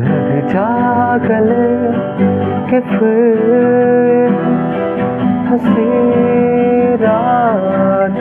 लग जा गले के फिर हँसी रात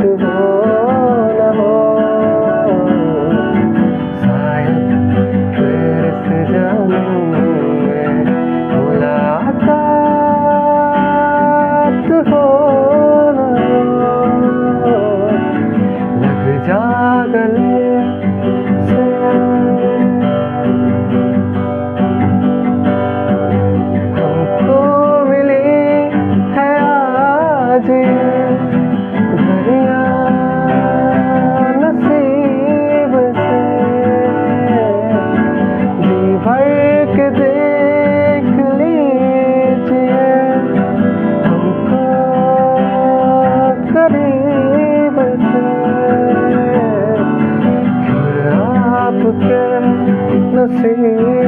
porque sei.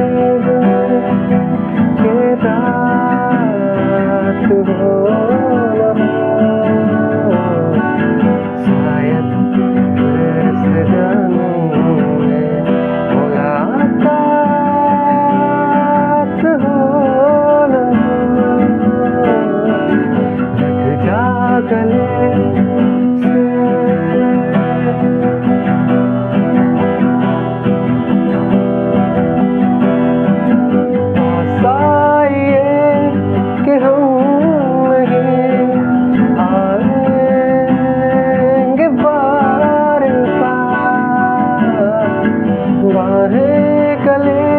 तुम्हारे गले